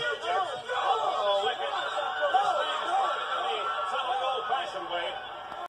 Oh, look